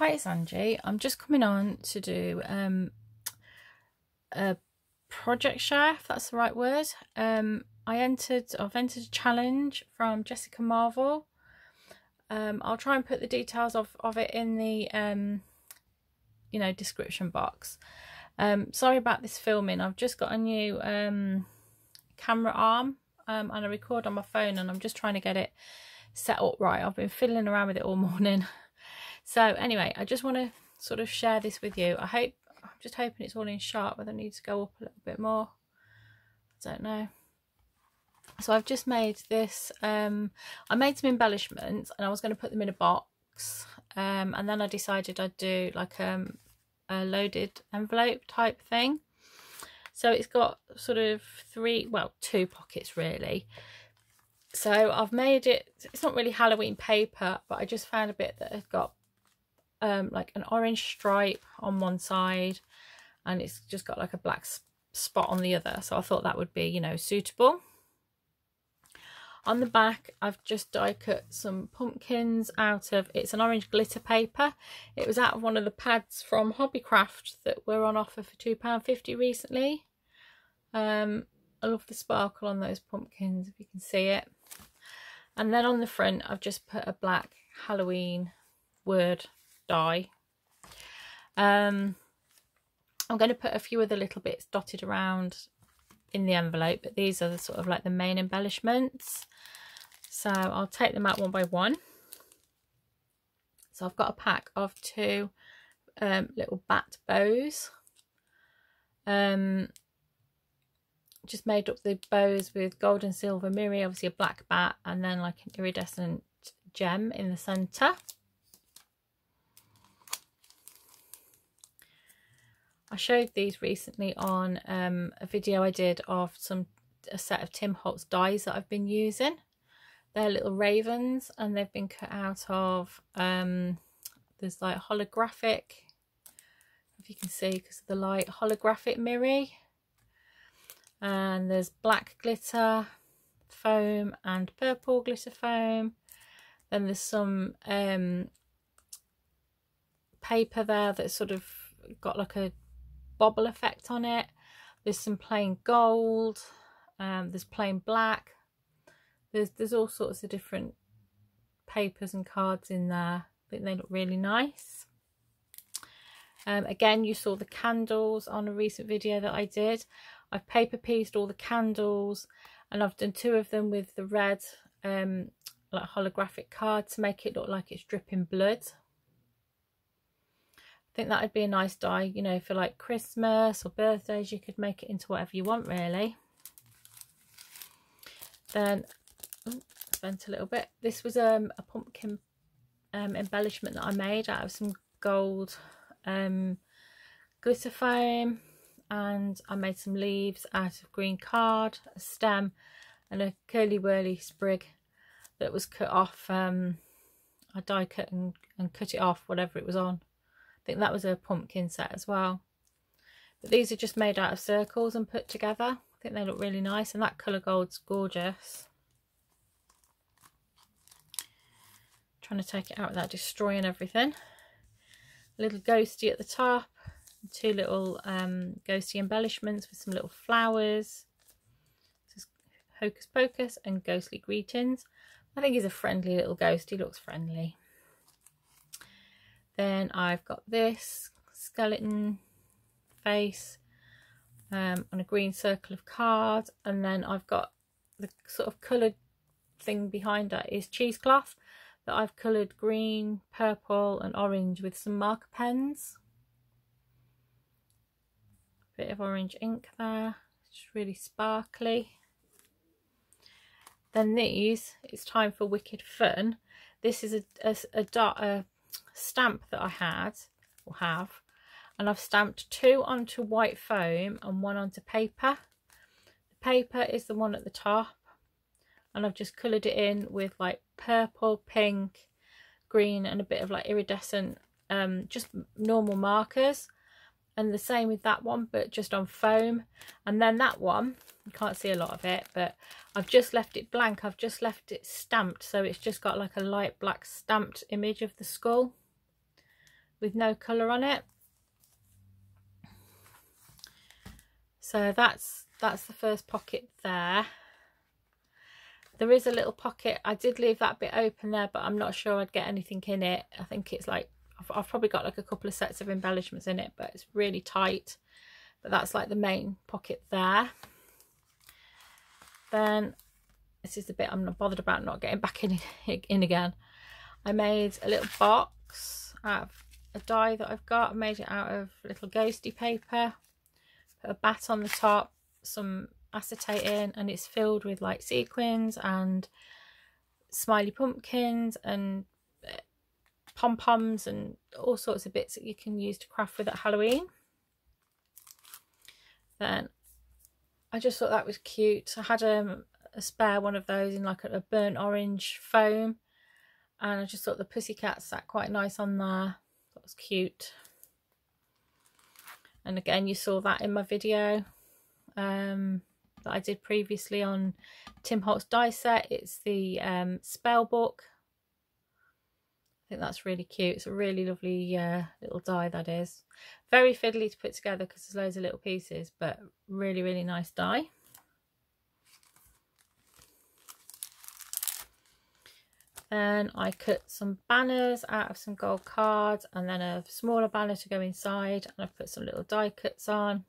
Hi, it's Angie. I'm just coming on to do um, a project share, if that's the right word. Um, I entered, I've entered a challenge from Jessica Marvel. Um, I'll try and put the details of, of it in the, um, you know, description box. Um, sorry about this filming. I've just got a new um, camera arm um, and I record on my phone and I'm just trying to get it set up right. I've been fiddling around with it all morning. So anyway, I just want to sort of share this with you. I hope, I'm just hoping it's all in sharp, whether I need to go up a little bit more. I don't know. So I've just made this, um, I made some embellishments and I was going to put them in a box. Um, and then I decided I'd do like um, a loaded envelope type thing. So it's got sort of three, well, two pockets really. So I've made it, it's not really Halloween paper, but I just found a bit that has got um, like an orange stripe on one side and it's just got like a black spot on the other. So I thought that would be, you know, suitable. On the back, I've just die cut some pumpkins out of, it's an orange glitter paper. It was out of one of the pads from Hobbycraft that were on offer for £2.50 recently. Um, I love the sparkle on those pumpkins, if you can see it. And then on the front, I've just put a black Halloween word die. Um, I'm going to put a few other little bits dotted around in the envelope, but these are the sort of like the main embellishments. So I'll take them out one by one. So I've got a pack of two um, little bat bows. Um, just made up the bows with gold and silver mirror, obviously a black bat, and then like an iridescent gem in the centre. I showed these recently on um, a video I did of some a set of Tim Holtz dies that I've been using. They're little ravens and they've been cut out of, um, there's like holographic, if you can see because of the light, holographic mirror. And there's black glitter foam and purple glitter foam. Then there's some um, paper there that's sort of got like a bobble effect on it. There's some plain gold. Um, there's plain black. There's there's all sorts of different papers and cards in there. I think they look really nice. Um, again, you saw the candles on a recent video that I did. I've paper pieced all the candles and I've done two of them with the red um, like holographic card to make it look like it's dripping blood. I think that would be a nice die, you know, for like Christmas or birthdays. You could make it into whatever you want, really. Then, vent a little bit. This was um, a pumpkin um, embellishment that I made out of some gold um, glitter foam. And I made some leaves out of green card, a stem, and a curly-whirly sprig that was cut off. Um, I die cut and, and cut it off, whatever it was on. I think that was a pumpkin set as well. But these are just made out of circles and put together. I think they look really nice and that colour gold's gorgeous. Trying to take it out without destroying everything. A little ghosty at the top. Two little um, ghosty embellishments with some little flowers. Is Hocus Pocus and Ghostly Greetings. I think he's a friendly little ghost. He looks friendly. Then I've got this skeleton face um, on a green circle of cards. And then I've got the sort of coloured thing behind that is cheesecloth that I've coloured green, purple and orange with some marker pens. Bit of orange ink there, it's really sparkly. Then these, it's time for Wicked Fun. This is a, a, a, a stamp that I had or have and I've stamped two onto white foam and one onto paper. The paper is the one at the top and I've just coloured it in with like purple, pink, green and a bit of like iridescent um, just normal markers and the same with that one but just on foam and then that one you can't see a lot of it but I've just left it blank I've just left it stamped so it's just got like a light black stamped image of the skull with no colour on it. So that's that's the first pocket there. There is a little pocket. I did leave that bit open there, but I'm not sure I'd get anything in it. I think it's like, I've, I've probably got like a couple of sets of embellishments in it, but it's really tight. But that's like the main pocket there. Then, this is the bit I'm not bothered about not getting back in, in again. I made a little box out of a die that I've got. I made it out of little ghosty paper. Put a bat on the top, some acetate in, and it's filled with like sequins and smiley pumpkins and pom-poms and all sorts of bits that you can use to craft with at Halloween. Then I just thought that was cute. I had um, a spare one of those in like a, burnt orange foam and I just thought the pussycat sat quite nice on there. That was cute. And again, you saw that in my video um, that I did previously on Tim Holtz die set. It's the um, spell book. Think that's really cute. It's a really lovely uh, little die that is. Very fiddly to put together because there's loads of little pieces, but really, really nice die. Then I cut some banners out of some gold cards and then a smaller banner to go inside. And I've put some little die cuts on.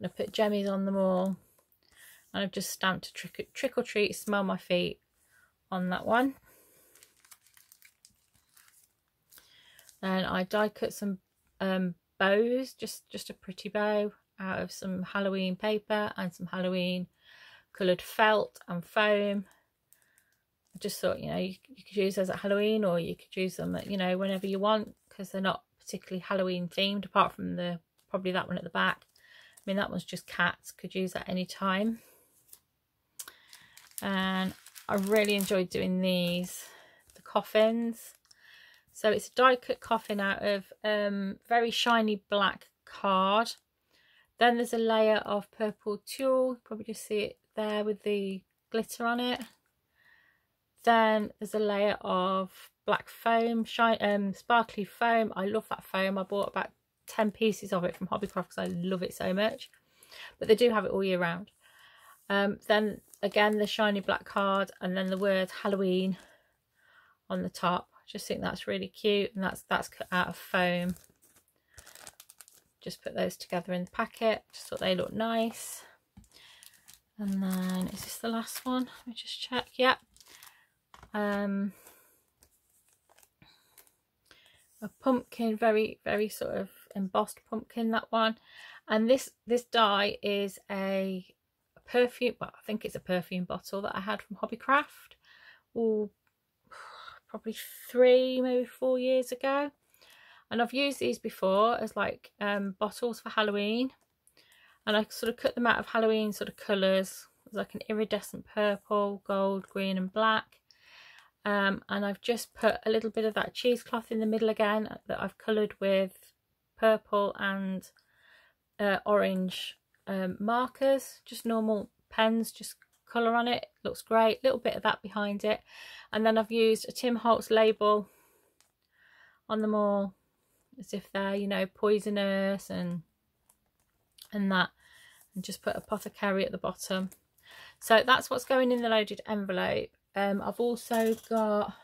And I put jemmies on them all. And I've just stamped a trick, trick or treat, smell my feet on that one. Then I die cut some um, bows, just, just a pretty bow out of some Halloween paper and some Halloween coloured felt and foam I just thought, you know, you, you could use those at Halloween or you could use them at, you know, whenever you want because they're not particularly Halloween themed apart from the, probably that one at the back. I mean, that one's just cats, could use at any time. And I really enjoyed doing these, the coffins. So it's a die cut coffin out of um, very shiny black card. Then there's a layer of purple tulle, probably just see it there with the glitter on it. Then there's a layer of black foam, shine, um, sparkly foam. I love that foam. I bought about 10 pieces of it from Hobbycraft because I love it so much. But they do have it all year round. Um, then again, the shiny black card and then the word Halloween on the top. Just think that's really cute and that's that's cut out of foam. Just put those together in the packet. Just thought they look nice. And then, is this the last one? Let me just check. Yep, um, a pumpkin, very, very sort of embossed pumpkin, that one. And this, this die is a perfume, well, I think it's a perfume bottle that I had from Hobbycraft. Oh, probably three, maybe four years ago. And I've used these before as like um, bottles for Halloween. And I sort of cut them out of Halloween sort of colours. It's like an iridescent purple, gold, green and black um, and I've just put a little bit of that cheesecloth in the middle again that I've coloured with purple and uh, orange um, markers just normal pens just colour on it looks great little bit of that behind it and then I've used a Tim Holtz label on them all as if they're you know poisonous and and that and just put apothecary at the bottom so that's what's going in the loaded envelope um, I've also got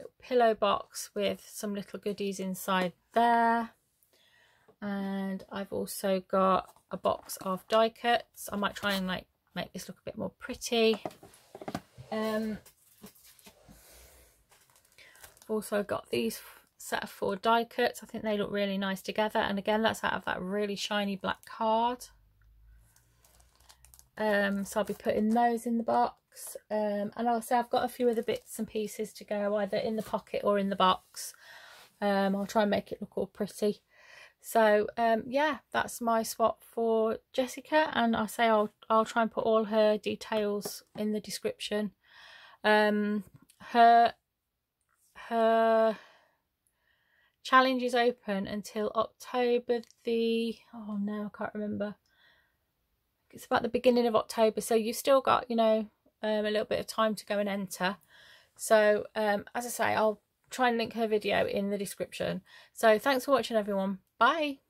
a pillow box with some little goodies inside there. And I've also got a box of die cuts. I might try and like make this look a bit more pretty. Um, I've also got these set of four die cuts. I think they look really nice together. And again, that's out of that really shiny black card. Um, so I'll be putting those in the box um, and I'll say I've got a few other bits and pieces to go either in the pocket or in the box um, I'll try and make it look all pretty so um, yeah that's my swap for Jessica and I say I'll, I'll try and put all her details in the description um, her her challenge is open until October the oh no I can't remember it's about the beginning of October so you've still got you know um, a little bit of time to go and enter. So um, as I say, I'll try and link her video in the description. So thanks for watching everyone. Bye.